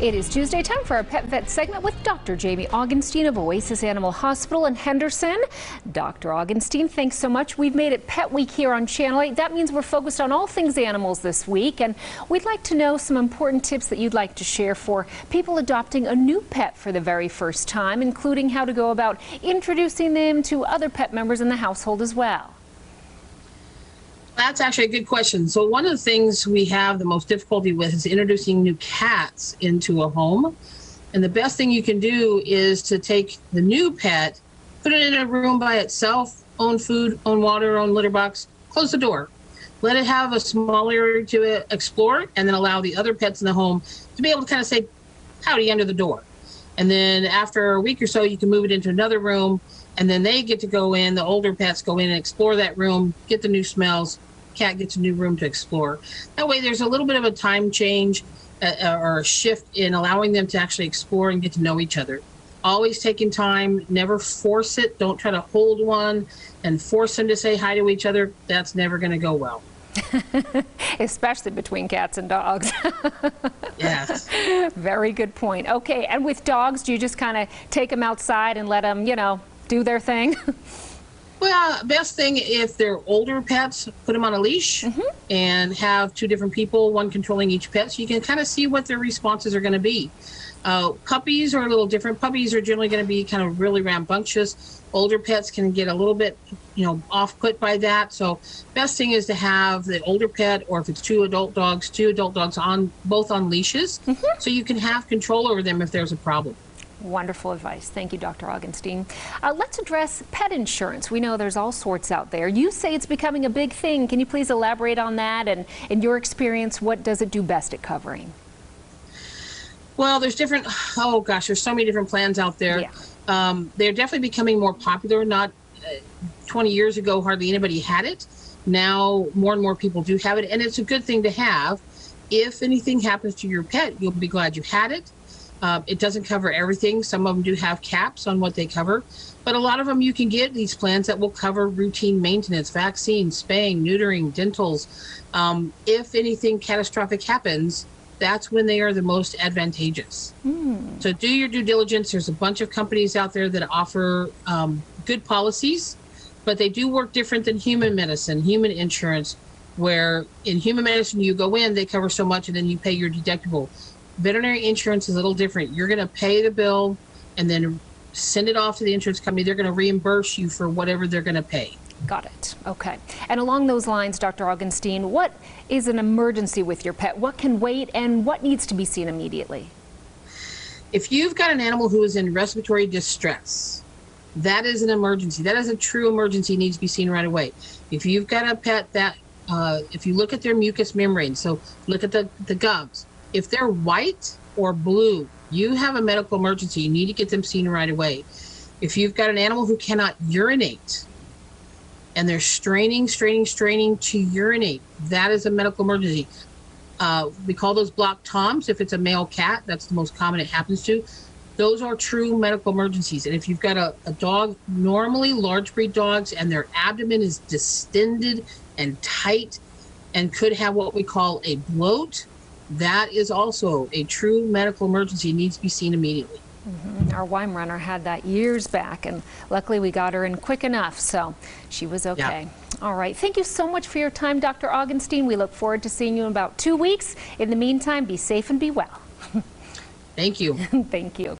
It is Tuesday time for our Pet Vet segment with Dr. Jamie Augenstein of Oasis Animal Hospital in Henderson. Dr. Augenstein, thanks so much. We've made it Pet Week here on Channel 8. That means we're focused on all things animals this week, and we'd like to know some important tips that you'd like to share for people adopting a new pet for the very first time, including how to go about introducing them to other pet members in the household as well. That's actually a good question. So one of the things we have the most difficulty with is introducing new cats into a home. And the best thing you can do is to take the new pet, put it in a room by itself, own food, own water, own litter box, close the door. Let it have a small area to explore, and then allow the other pets in the home to be able to kind of say howdy under the door. And then after a week or so, you can move it into another room, and then they get to go in. The older pets go in and explore that room, get the new smells, cat gets a new room to explore. That way, there's a little bit of a time change uh, uh, or a shift in allowing them to actually explore and get to know each other. Always taking time, never force it. Don't try to hold one and force them to say hi to each other. That's never going to go well. Especially between cats and dogs. yes. Very good point. Okay, and with dogs, do you just kind of take them outside and let them, you know, do their thing? Well, best thing if they're older pets, put them on a leash mm-hmm. and have two different people, one controlling each pet, so you can kind of see what their responses are going to be. Uh, puppies are a little different. Puppies are generally going to be kind of really rambunctious. Older pets can get a little bit, you know, off put by that. So, best thing is to have the older pet, or if it's two adult dogs, two adult dogs on both on leashes, mm-hmm. so you can have control over them if there's a problem. Wonderful advice. Thank you, Dr. Augenstein. Uh, let's address pet insurance. We know there's all sorts out there. You say it's becoming a big thing. Can you please elaborate on that? And in your experience, what does it do best at covering? Well, there's different, oh gosh, there's so many different plans out there. Yeah. Um, they're definitely becoming more popular. Not uh, 20 years ago, hardly anybody had it. Now, more and more people do have it, and it's a good thing to have. If anything happens to your pet, you'll be glad you had it uh, it doesn't cover everything. Some of them do have caps on what they cover, but a lot of them you can get these plans that will cover routine maintenance, vaccines, spaying, neutering, dentals. Um, if anything catastrophic happens, that's when they are the most advantageous. Mm. So do your due diligence. There's a bunch of companies out there that offer um, good policies, but they do work different than human medicine, human insurance, where in human medicine you go in, they cover so much, and then you pay your deductible veterinary insurance is a little different. You're going to pay the bill and then send it off to the insurance company. They're going to reimburse you for whatever they're going to pay. Got it. Okay. And along those lines, Dr. Augenstein, what is an emergency with your pet? What can wait and what needs to be seen immediately? If you've got an animal who is in respiratory distress, that is an emergency. That is a true emergency, needs to be seen right away. If you've got a pet that, uh, if you look at their mucous membrane, so look at the, the gums, if they're white or blue, you have a medical emergency. You need to get them seen right away. If you've got an animal who cannot urinate and they're straining, straining, straining to urinate, that is a medical emergency. Uh, we call those block toms. If it's a male cat, that's the most common it happens to. Those are true medical emergencies. And if you've got a, a dog, normally large breed dogs, and their abdomen is distended and tight and could have what we call a bloat, that is also a true medical emergency, needs to be seen immediately. Mm-hmm. Our Weimaraner had that years back, and luckily we got her in quick enough, so she was okay. Yeah. All right. Thank you so much for your time, Dr. Augenstein. We look forward to seeing you in about two weeks. In the meantime, be safe and be well. Thank you. Thank you.